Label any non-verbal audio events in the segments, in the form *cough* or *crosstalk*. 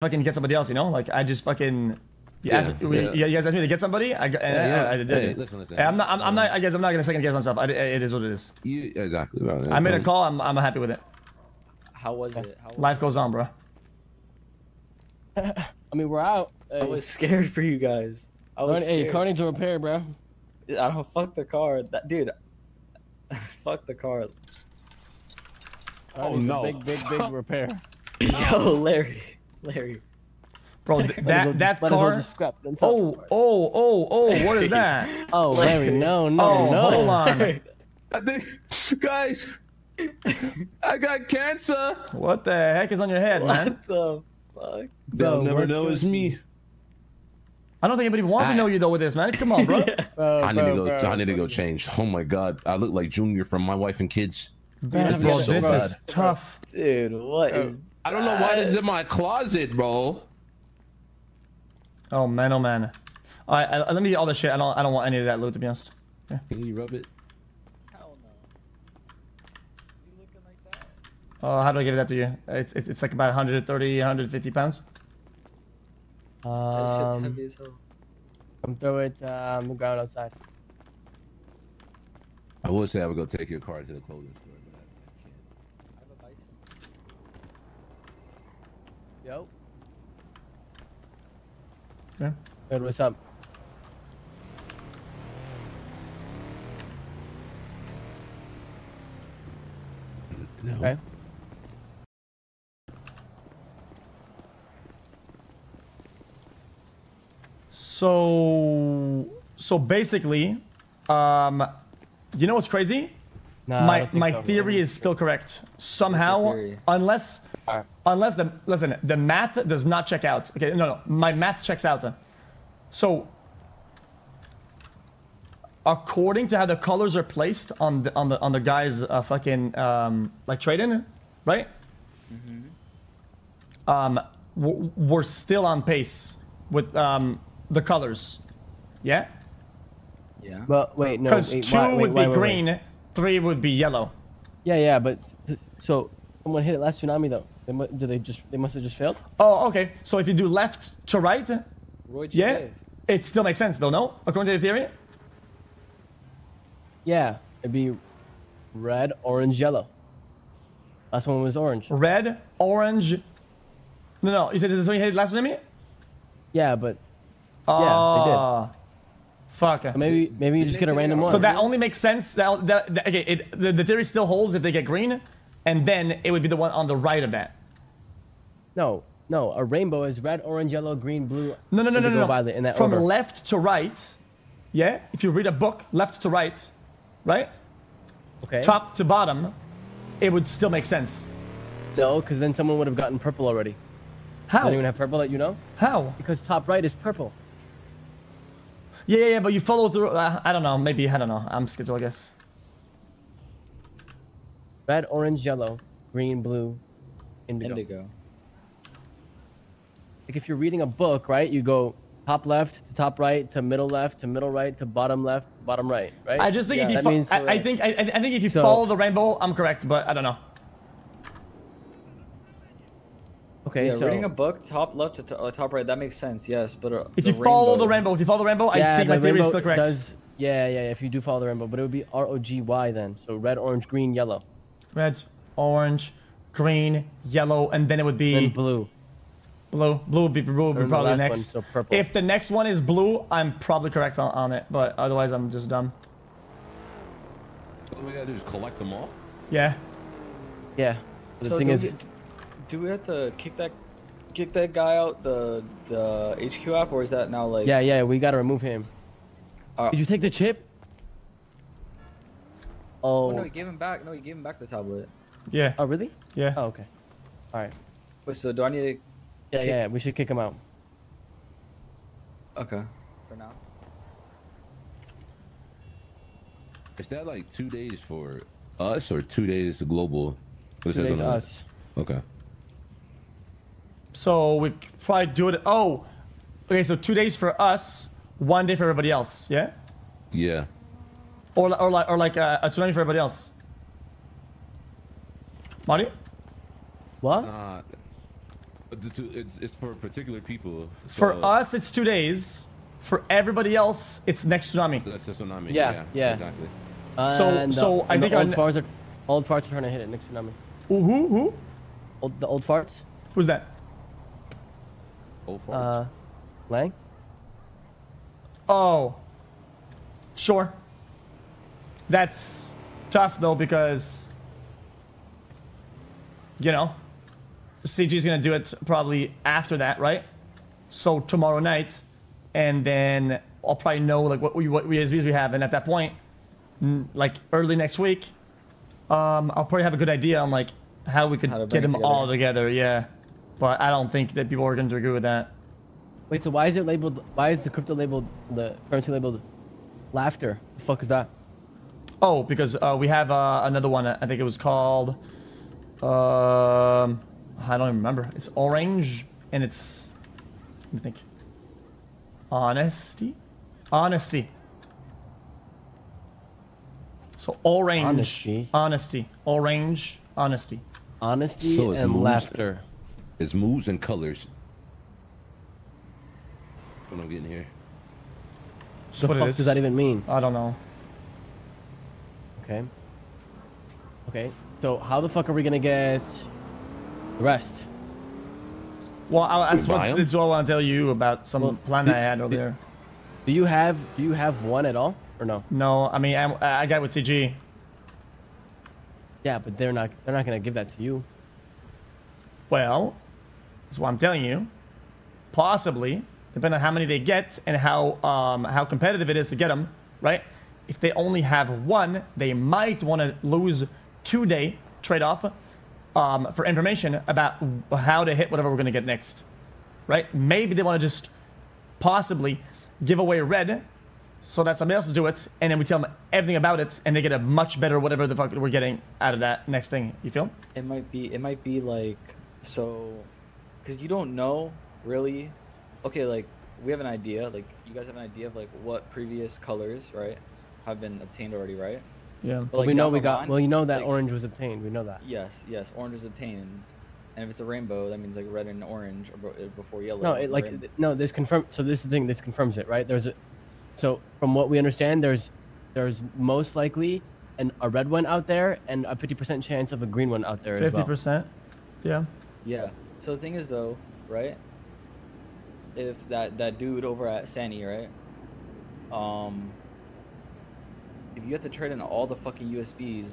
fucking get somebody else. You know, like I just fucking. You, Yeah, asked, we- yeah. yeah, you guys asked me to get somebody. I, got- and Yeah, I- yeah. I, did Hey, it. listen, listen. Hey, I'm not. I'm, I'm not. I guess I'm not gonna second guess myself. I, it is what it is. You exactly. Bro. I made a call. I'm. I'm happy with it. How was it? How was Life goes on, bro. *laughs* I mean, we're out. I was scared for you guys. I was Carney- hey, scared. Carney to repair, bro. I don't fuck the car. That dude. *laughs* fuck the car. Oh, Carney's no. big, big, big *laughs* repair. Yo, Larry. Larry. Bro, th- Might as well that just- that well car. just scrap it and sell Oh, oh, oh, oh! What is *laughs* that? oh, Larry, no, oh, no, oh, no. hold on. *laughs* I think, guys, I got cancer. What the heck is on your head, man? What the fuck? They'll Bro, never know good. it's me. I don't think anybody wants to ah. know you though with this, man. Come on, bro. *laughs* Bro, I need bro, to go. bro. I need to go change. Oh my god, I look like Junior from My Wife and Kids. Man, This bro, is this so is tough. Dude, what is? I don't know why this is in my closet, bro. Oh man, oh man. All right, I, let me get all this shit. I don't. I don't want any of that loot to be honest. Can you rub it? Hell no. You looking like that? Oh, how do I give that to you? It's it's, it's like about 130, 150 pounds. That shit's Um, heavy as hell. come throw it uh, on the ground outside. I would say I would go take your car to the clothing store, but I, I can't. I have a bison. Yo. Okay. Good, what's up? No. Okay. So so basically, um, you know what's crazy? Nah, I my my so. theory is still correct. Somehow, unless Alright. unless the listen, the math does not check out. Okay, no, no, my math checks out. So, according to how the colors are placed on the on the on the guy's uh, fucking um like trade-in, right? Um, we're, we're still on pace with um the colors. Yeah, Yeah. But wait, no. because two why- wait, would be why- wait, wait. green, three would be yellow. Yeah, yeah, but so someone hit it last tsunami though. They mu- do they just they must have just failed? Oh, okay. So if you do left to right, Roy yeah, Dave. it still makes sense though, no? According to the theory? Yeah, it'd be red, orange, yellow. Last one was orange. Red, orange. No, no. You said this is what you hit last me? Yeah, but Oh, they ah. Fuck. maybe maybe you just get a random one. So that only makes sense. That, that, that okay, it, the, the theory still holds if they get green, and then it would be the one on the right of that. no, no, a rainbow is red, orange, yellow, green, blue. No, no, no, no, no. no. Violet in that From order. left to right, yeah. If you read a book, left to right, right, Okay. top to bottom, it would still make sense. No, because then someone would have gotten purple already. How? Does anyone have purple that you know? How? Because top right is purple. Yeah, yeah, yeah, but you follow through. Uh, I don't know. Maybe I don't know. I'm schizo, I guess. Red, orange, yellow, green, blue, indigo. Indigo. Like if you're reading a book, right? You go top left to top right to middle left to middle right to bottom left, bottom right, right? I just think if you, that fo- I, I think, I, I think if you So- follow the rainbow, I'm correct, but I don't know. Okay. yeah, so reading a book, top left to to- uh, top right, that makes sense. Yes, but uh, If the you follow the rainbow- rainbow, if you follow the rainbow, I think the my theory is still correct. Does, yeah, yeah, yeah. If you do follow the rainbow, but it would be R O G Y then. So red, orange, green, yellow, Red, orange, green, yellow, and then it would be then blue. blue. Blue would be, blue would be Or the probably last one, next. so. If the next one is blue, I'm probably correct on, on it, but otherwise I'm just dumb. All we gotta do is collect them all. Yeah. Yeah. The So thing is, we, do we have to kick that, kick that guy out the the HQ app, or is that now like? yeah, yeah, we gotta remove him. Uh, Did you take the chip? Oh Oh. no, he gave him back. No, he gave him back the tablet. Yeah. Oh, really? Yeah. Oh, okay. All right. Wait, so do I need to? Yeah, Kick- yeah, we should kick him out. Okay. For now. Is that like two days for us or two days global? Two days on the- us. Okay. So we probably do it. Oh, okay. So two days for us, one day for everybody else. Yeah. Yeah. Or or like or like uh, a tsunami for everybody else. Mario. What? Uh, The two- It's, it's for particular people. For us, it's two days. For everybody else, it's next tsunami. That's the tsunami. Yeah, yeah. Exactly. So- And, uh, so I think the our old farts are old farts are trying to hit it next tsunami. Ooh, who? Who? Old, the old farts. Who's that? Old farts. Uh, Lang. Oh. Sure. That's tough though because you know CG's gonna do it probably after that, right? So tomorrow night, and then I'll probably know like what we what USBs we have, and at that point, like early next week, um, I'll probably have a good idea on like how we could How get them it all together. Yeah, but I don't think that people are going to agree with that. Wait, so why is it labeled? Why is the crypto labeled the currency labeled laughter? The fuck is that? Oh, because uh, we have uh, another one. I think it was called. Um, I don't even remember. It's orange, and it's. Let me think. Honesty, honesty. So orange, Honesty. honesty, orange, honesty. Honesty So it's and moves. laughter. It's moods and colors. What I'm getting here. That's The what fuck does that even mean? I don't know. Okay. Okay. So how the fuck are we gonna get the rest? Well, I, that's what, that's what I want to tell you about some Well, plan do- I had do- earlier. Do you have Do you have one at all or no? No, I mean I, I got with CG. Yeah, but they're not. They're not gonna give that to you. Well, that's what I'm telling you. Possibly, depending on how many they get and how um, how competitive it is to get them, right? If they only have one, they might want to lose two day trade off um, for information about how to hit whatever we're going to get next, right? Maybe they want to just possibly give away red so that somebody else will do it, and then we tell them everything about it, and they get a much better whatever the fuck we're getting out of that next thing. You feel? It might be. It might be like so, because you don't know really. Okay, like we have an idea. Like you guys have an idea of like what previous colors, right, have been obtained already, right? Yeah. But, But like, we know we got. line, well, you know that like- orange was obtained. We know that. Yes, yes. Orange is obtained, and if it's a rainbow, that means like red and orange or uh, before yellow. No, it like rain- th- no. This confirm. So this is the thing. This confirms it, right? There's a. So from what we understand, there's there's most likely an, a red one out there and a 50% chance of a green one out there as Fifty well. percent. Yeah. Yeah. So the thing is though, right? If that that dude over at Sani, right? Um if you have to trade in all the fucking USBs,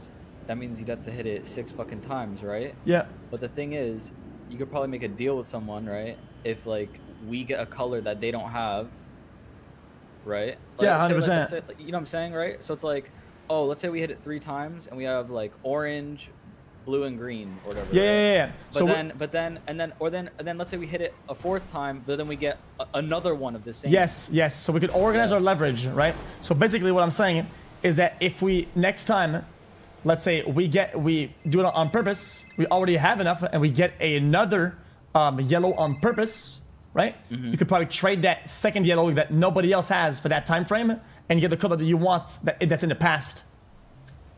that means you'd have to hit it six fucking times, right? Yeah. But the thing is, you could probably make a deal with someone, right? If like we get a color that they don't have, right? Like, Yeah, let's say, like, 100%. say- like, you know what I'm saying, right? So it's like, oh, let's say we hit it three times and we have like orange, blue, and green or whatever. Yeah, right? yeah, yeah. But so then, but then, and then, or then, and then, let's say we hit it a fourth time, but then we get a, another one of the same. yes, yes. So we could organize Yeah. our leverage, right? So basically, what I'm saying is that if we next time, let's say we get we do it on purpose, we already have enough, and we get another um, yellow on purpose, right? Mm-hmm. You could probably trade that second yellow that nobody else has for that time frame, and get the color that you want that that's in the past.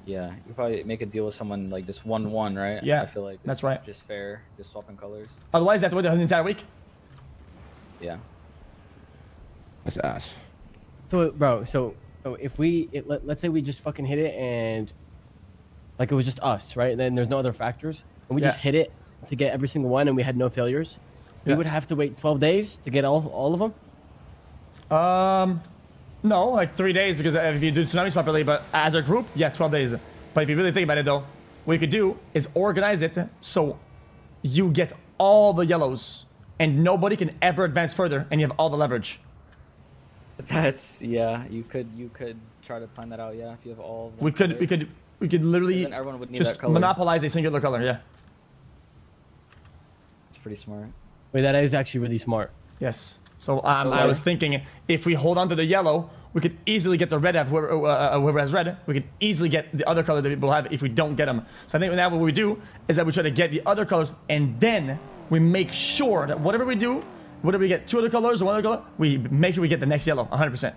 Yeah, you probably make a deal with someone like just one one, right? Yeah, I feel like that's right. Just fair, just swapping colors. Otherwise, that's what the entire week. Yeah. That's ass. So, bro, so so if we it, let, let's say we just fucking hit it and like it was just us, right? And then there's no other factors, and we just hit it to get every single one, and we had no failures. We would have to wait 12 days to get all all of them. Um, no, like three days because if you do tsunamis properly, but as a group, yeah, 12 days. But if you really think about it though, what you could do is organize it so you get all the yellows and nobody can ever advance further and you have all the leverage. That's yeah. You could you could try to plan that out. Yeah, if you have all. Of We could, we could, we could literally Then everyone would need just that color. monopolize a singular color, yeah. It's pretty smart. Wait, that is actually really smart. Yes. So um, I was thinking if we hold on to the yellow, we could easily get the red of whoever, uh, uh, whoever has red. We could easily get the other color that people have if we don't get them. So I think now what we do is that we try to get the other colors and then we make sure that whatever we do, whether we get two other colors or one other color, we make sure we get the next yellow 100%.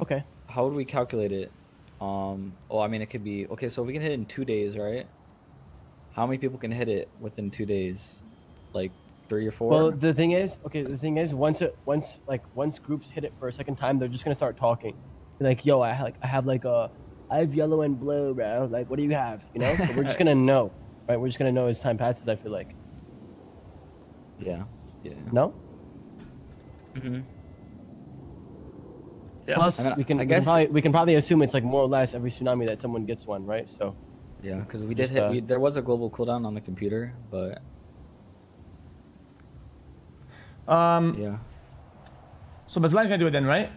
Okay. How would we calculate it? Um. Oh, I mean, it could be okay. So we can hit it in two days, right? How many people can hit it within two days? Like three or four? Well, the thing is, okay, the thing is, once it, once like once groups hit it for a second time, they're just gonna start talking. Like, yo, I like I have like a, I have yellow and blue, bro. Like, what do you have? You know, so we're just *laughs* gonna know, right? We're just gonna know as time passes. I feel like. yeah. Yeah. No. Mm-hmm. Plus, I mean, we can, I we can guess- probably we can probably assume it's like more or less every tsunami that someone gets one, right? So. Yeah, because we did Just, hit. uh, we, there was a global cooldown on the computer, but Um, yeah. so Bazlan's gonna do it then, right?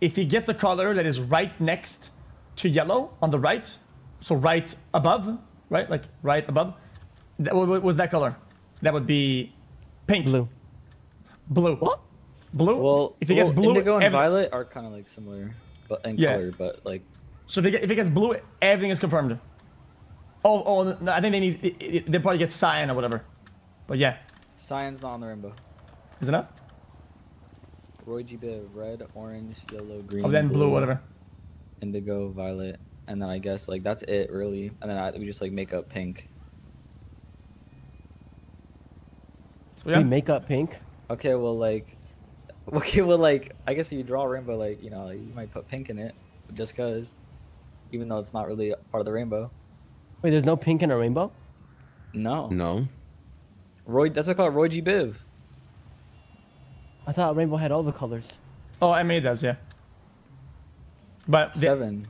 If he gets the color that is right next to yellow on the right, so right above, right, like right above, that what what was that color? That would be pink. Blue. Blue. What? Blue. Well, if he gets well, blue, indigo and every- violet are kind of like similar, but in Yeah. color, but like So if he, get, if he gets blue, everything is confirmed. Oh, oh, no, I think they need. It, it, they probably get cyan or whatever. But yeah, cyan's not on the rainbow. Is it not? Roy G. Biv, red, orange, yellow, green. Oh, then blue, whatever. Indigo, violet, and then I guess like that's it really, and then I, we just like make up pink. So yeah. We make up pink. Okay, well like, *laughs* okay, well like I guess if you draw a rainbow, like you know, like, you might put pink in it, just cause, even though it's not really part of the rainbow. Wait, there's no pink in a rainbow. No, No. Roy. That's what I call it, Roy G. Biv. I thought rainbow had all the colors. Oh, I made does, yeah. But the, Seven.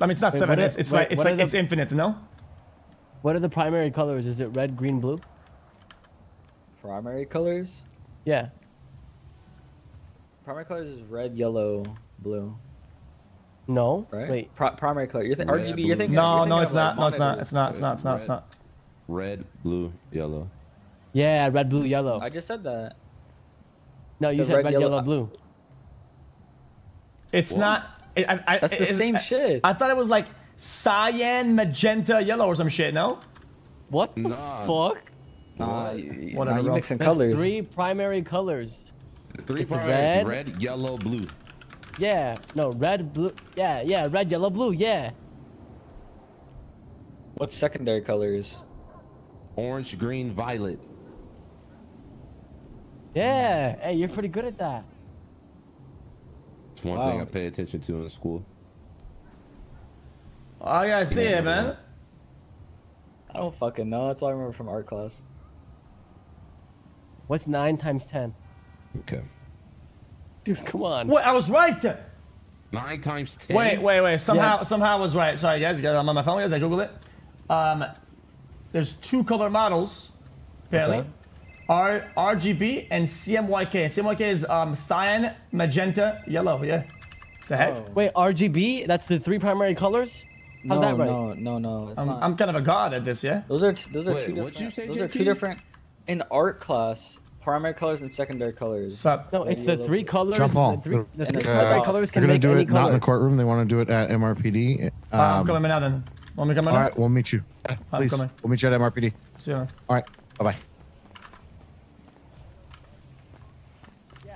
I mean, it's not Wait, seven. are- It's, it's what- like it's like the- it's infinite, no? What are the primary colors? Is it red, green, blue? Primary colors. Yeah. Primary colors is red, yellow, blue. No. Right. Wait. Pri- primary color. You're thinking Red, RGB. blue. You're thinking. No, you're no, thinking it's of, like, not. No, it's not. monitors. It's not. It's not. It's not. It's not. It's not. Red, blue, yellow. Yeah, red, blue, yellow. I just said that. No, you so said red, red, yellow- yellow, uh, blue. It's What? not. It, I, I, That's the it- same I, shit. I thought it was like cyan, magenta, yellow, or some shit. No. What the Nah. fuck? Nah, What? y- Whatever, nah, you bro. mixing There's colors. Three primary colors. Three It's primaries. red. Red, yellow, blue. Yeah. No, red, blue. Yeah, yeah, red, yellow, blue. Yeah. What's secondary colors? Orange, green, violet. Yeah. Hey, you're pretty good at that. It's one Wow. thing I pay attention to in school. I gotta see it, man. I don't fucking know. That's all I remember from art class. What's nine times ten? Okay. Dude, come on. Wait, I was right. Nine times ten. Wait, wait, wait. Somehow, Yeah. somehow I was right. Sorry, guys. guys, I'm on my phone, guys. I googled it. Um, there's two color models, apparently. Okay. R RGB and CMYK. CMYK is um cyan, magenta, yellow. Yeah. The heck? Oh. Wait, RGB? That's the three primary colors? How's no, that right? No, no, no. It's I'm, not. I'm kind of a god at this. Yeah. Those are t- those are Wait, two what'd different. you say, those are two different. In art class, primary colors and secondary colors. Sup? No, it's the three blue. colors. Jump on. The three, the three it's primary uh, colors They're can gonna make do any it not in the courtroom. They want to do it at MRPD. Uh, I'm Um, coming now then. Want me to come in? all now? right, we'll meet you. Yeah, I'm please, coming. we'll meet you at MRPD. See you. All right, bye bye.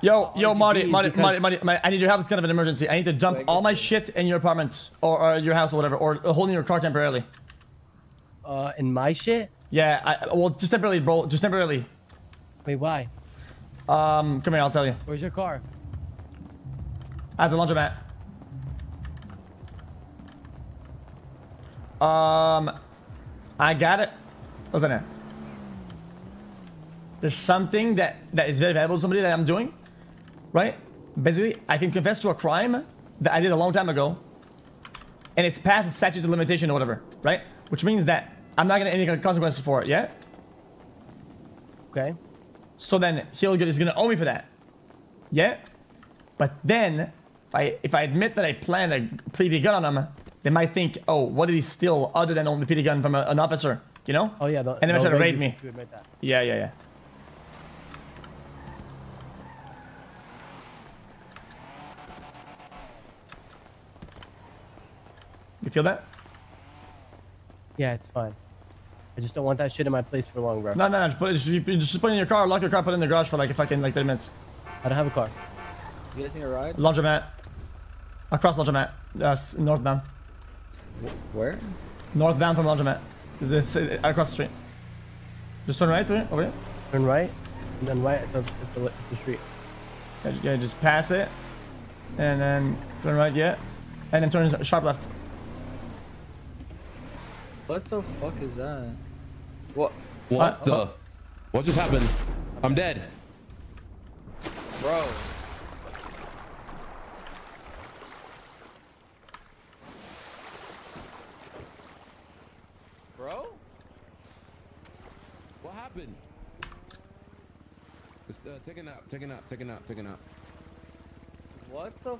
Yo, yo, Marty, Marty, Marty, Marty, Marty, I need your help. It's kind of an emergency. I need to dump all my shit in your apartment or, or your house or whatever, or holding your car temporarily. Uh, in my shit? Yeah, I, well, just temporarily, bro. Just temporarily. Wait, why? Um, come here, I'll tell you. Where's your car? At the laundromat. Um, I got it. Listen it? There's something that that is very valuable to somebody that I'm doing, right? Basically, I can confess to a crime that I did a long time ago, and it's past the statute of limitation or whatever, right? Which means that I'm not gonna any consequences for it, yeah? Okay. So then he'll get, he's gonna owe me for that. Yeah? But then, if I, if I admit that I planned a PD gun on him, they might think, oh, what did he steal other than only PD gun from a, an officer? You know? Oh yeah. The, And they might try to raid me. Yeah, yeah, yeah. You feel that? Yeah, it's fine. I just don't want that shit in my place for long, bro. No, no, no. Just put, it, just put it in your car, lock your car, put it in the garage for like if I can, like 30 minutes. I don't have a car. You guys need a ride? Laundromat. Across Laundromat. Uh, northbound. Where? Northbound from Laundromat. It's, it's across the street. Just turn right over here. Turn right, and then right at the, at the, the street. Yeah, just pass it, and then turn right, yeah, and then turn sharp left. What the fuck is that? What? What, what? the? What just happened? I'm dead. Bro. Bro? What happened? Just uh, take a nap, take a nap, take a nap, take a nap. What the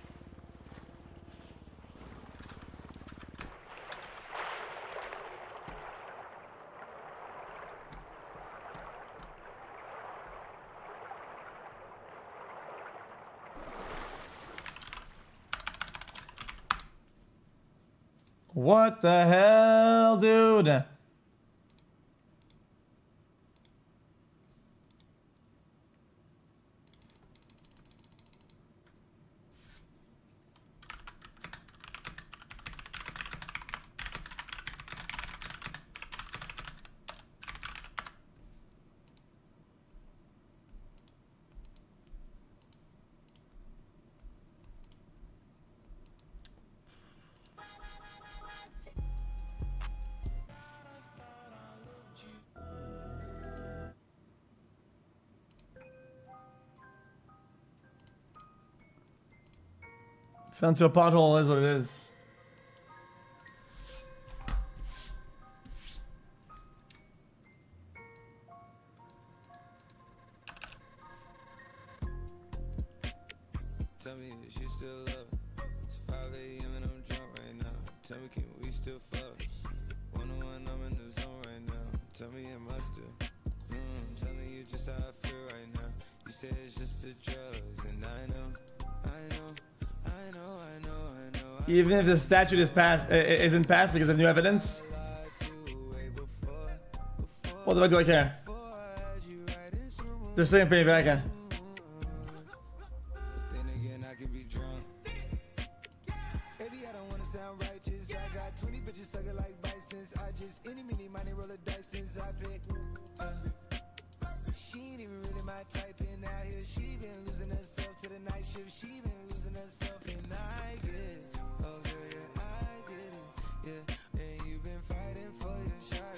What the hell, dude? Fell into a pothole, is what it is. the statute is passed isn't passed because of new evidence? What do I do? I care. They're saying pay back.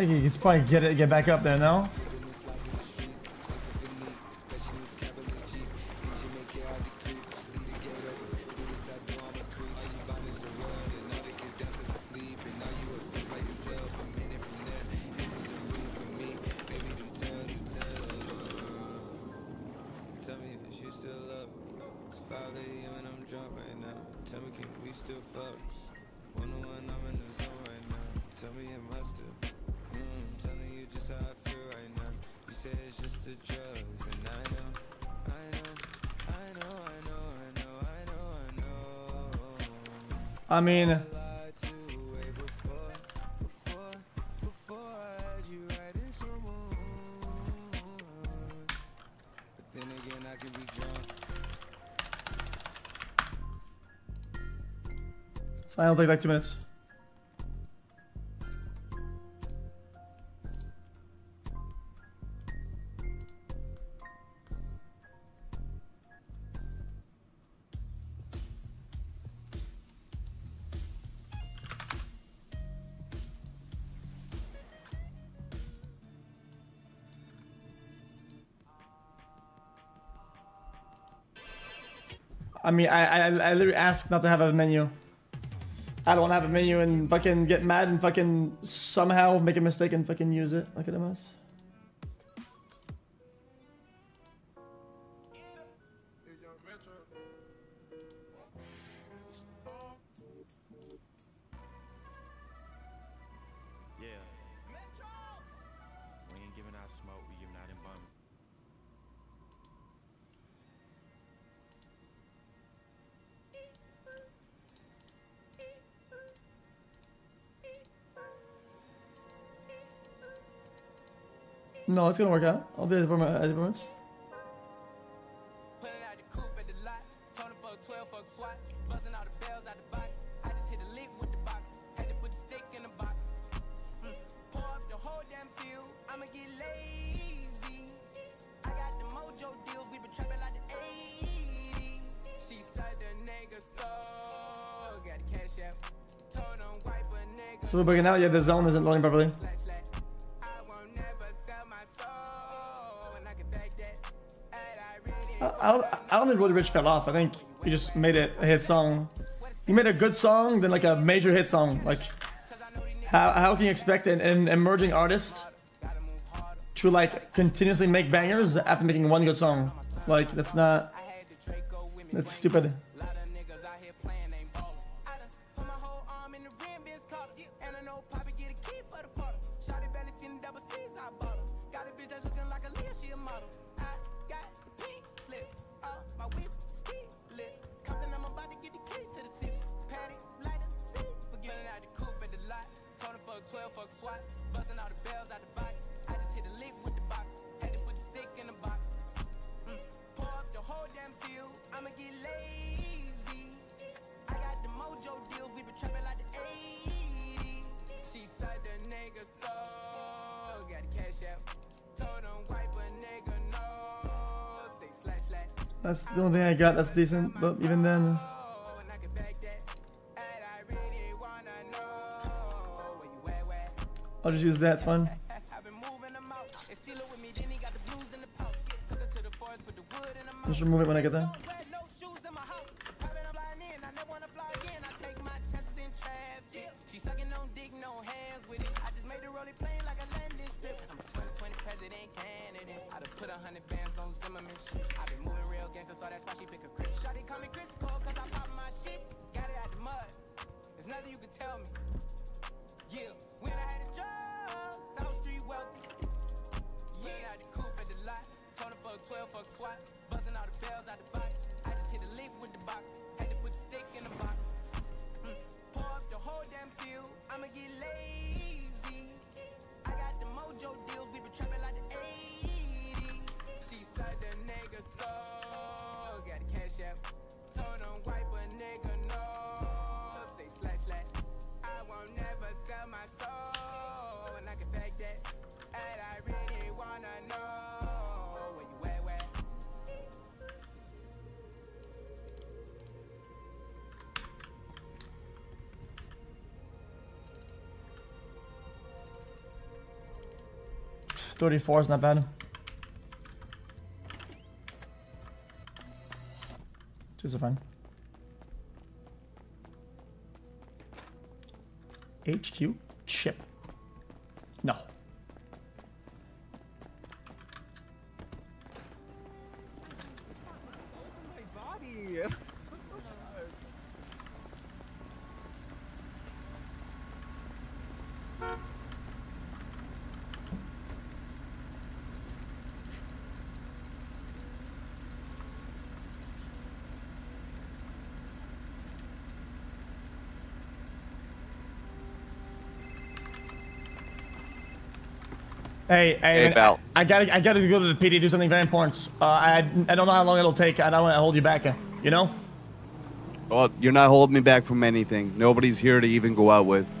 You think can probably get it, get back up there now. I mean... I don't think like two minutes. Mean, I, I, I literally asked not to have a menu. I don't want to have a menu and fucking get mad and fucking somehow make a mistake and fucking use it. Look at a mess. Yeah. We ain't giving out smoke, we giving out so. Got the cash out. Told him wipe a nigga. So we're breaking out. Yeah, the zone isn't loading properly. I really don't. I don't think Roddy Ricch fell off. I think he just made it a hit song. He made a good song, then like a major hit song. Like, how how can you expect an, an emerging artist to like continuously make bangers after making one good song? Like, that's not. That's stupid. That's the only thing I got. That's decent. But even then, I I? I'll just use that. It's fine. I've been moving them out. And steal 34 is not bad. Two's are fine. HQ? Hey, hey, Hey, man, Val. I, I gotta, I gotta go to the PD do something very important. Uh, I, I don't know how long it'll take. I don't want to hold you back. uh, You know? Well, you're not holding me back from anything. Nobody's here to even go out with.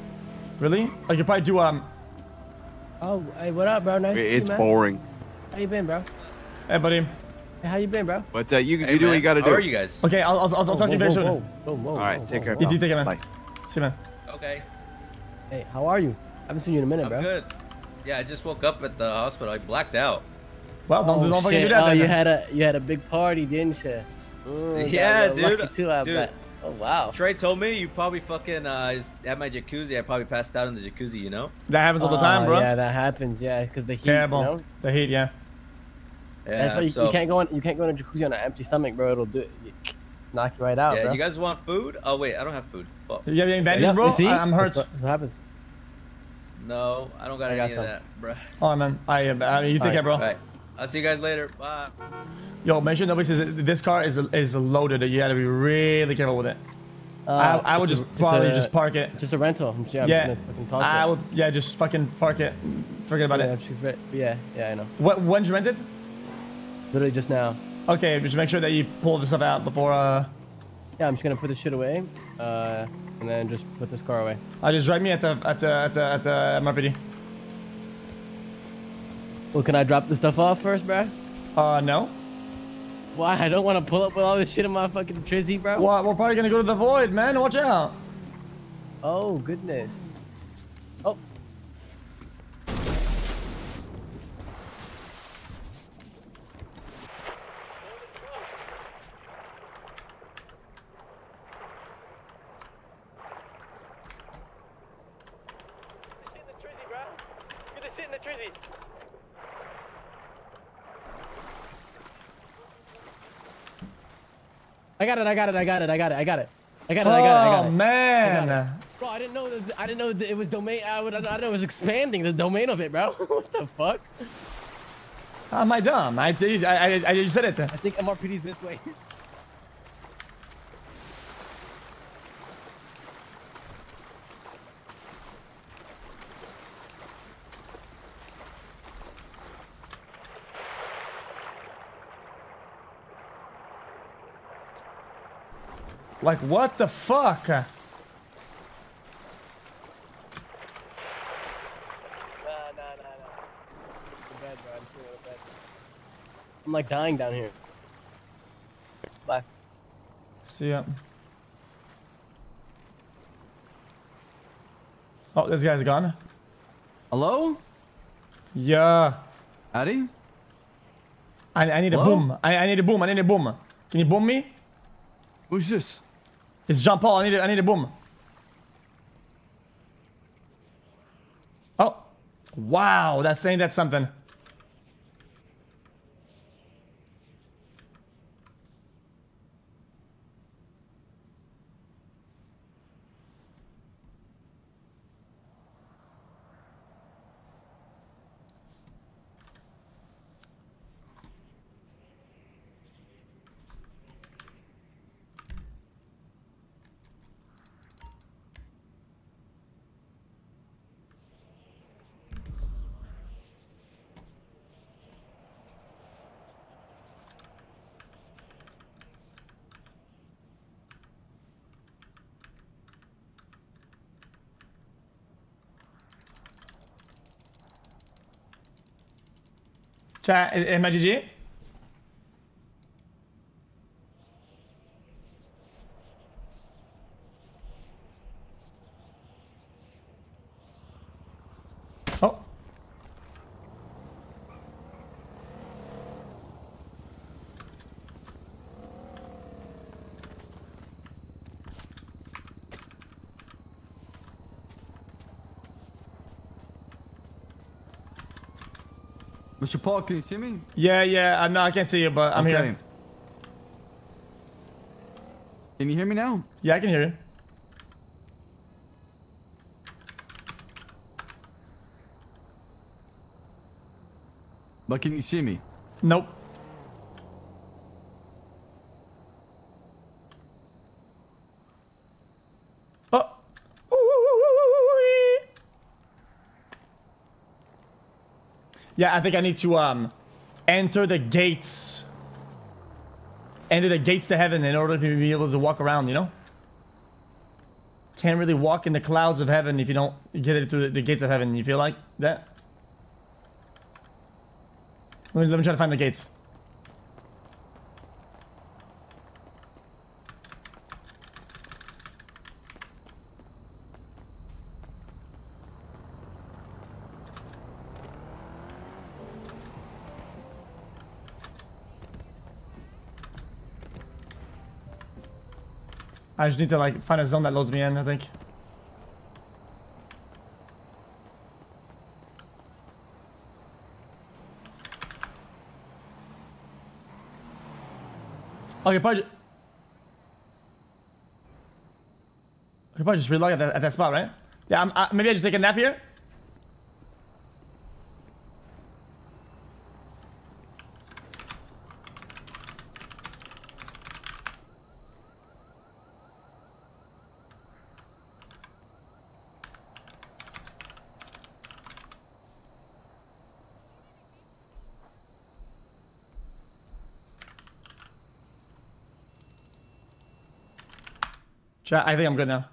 Really? I could probably do um. Oh, hey, what up, bro? Nice to see you, It's boring. How you been, bro? Hey, buddy. Hey, how you been, bro? But uh, you, Hey, you do what you got to do. How are you guys? Okay, I'll, I'll, I'll, I'll talk to you very whoa, soon. Whoa, whoa, whoa, All right, whoa, take care. whoa. You, you take it, man. Bye. See you, man. Okay. Hey, how are you? I haven't seen you in a minute, I'm bro. good. Yeah, I just woke up at the hospital. I blacked out. Well, don't, Oh, don't fucking do that. Oh, then. you had a you had a big party, didn't you? Mm, *laughs* Yeah, dude. lucky Too, I Dude. bet. Oh wow. Trey told me you probably fucking uh at my jacuzzi. I probably passed out in the jacuzzi. You know. That happens all the time, Oh, bro. Yeah, that happens. Yeah, because the heat. Terrible. You know? The heat, yeah. Yeah. That's why you, so, you can't go in. You can't go in a jacuzzi on an empty stomach, bro. It'll do it. Knock you right out, yeah. bro. You guys want food? Oh wait, I don't have food. Fuck. You have any bandages, Yeah, bro? see? I, am hurt. That's what, what happens. No, I don't got I any got of some. that, bro. All right, man. I, I mean, you take Alright, care, bro. Right. I'll see you guys later. Bye. Yo, make sure nobody says that this car is is loaded. You gotta be really careful with it. Uh, I, I would just a- probably a- just park it. Just a rental. I'm- Yeah, I'm Yeah, just gonna fucking toss I would. Yeah, just fucking park it. Forget about yeah, it. Just yeah, yeah, I know. What? When's you rented? Literally just now. Okay, just make sure that you pull this stuff out before. Uh, Yeah, I'm just gonna put this shit away, uh, and then just put this car away. I just drive me at the at the at the at the MRPD. Well, can I drop the stuff off first, bro? Uh, no. Why? I don't want to pull up with all this shit in my fucking trizzy, bro. Well, we're probably gonna go to the void, man. Watch out. Oh goodness. Oh. I got it. I got it. I got it. I got it. I got it. I got it. I got it. I got Oh it. man. Bro, I didn't know that. I didn't know that it was domain. I would. I didn't know it was expanding the domain of it, bro. *laughs* what the fuck? How am I dumb? I did. I, I, I just said it. I think MRPD's this way. *laughs* Like what the fuck? Nah, nah, nah, nah. I'm bad, bro. I'm feeling bad. I'm like dying down here. Bye. See ya. Oh, this guy's gone. Hello? Yeah. Addy? I, I need a boom. I, I need a boom. I need a boom. Can you boom me? Who's this? It's Jean Paul. I need a, I need a boom. Oh. Wow. That's saying that's something. Chat, a- am I GG? Oh. Mr. Paul, can you see me? Yeah, yeah. Uh, no, I can't see you, but I'm okay. here. Can you hear me now? Yeah, I can hear you. But can you see me? Nope. Yeah, I think I need to um enter the gates. Enter the gates to heaven in order to be able to walk around, you know? Can't really walk in the clouds of heaven if you don't get it through the, gates of heaven. You feel like that? Let me, let me try to find the gates. Ah, I just need to like find a zone that loads me in. I think. Okay, probably. I could probably just relog at that, at that spot, right? Yeah, I'm, I, maybe I just take a nap here. Chat, I think I'm good now.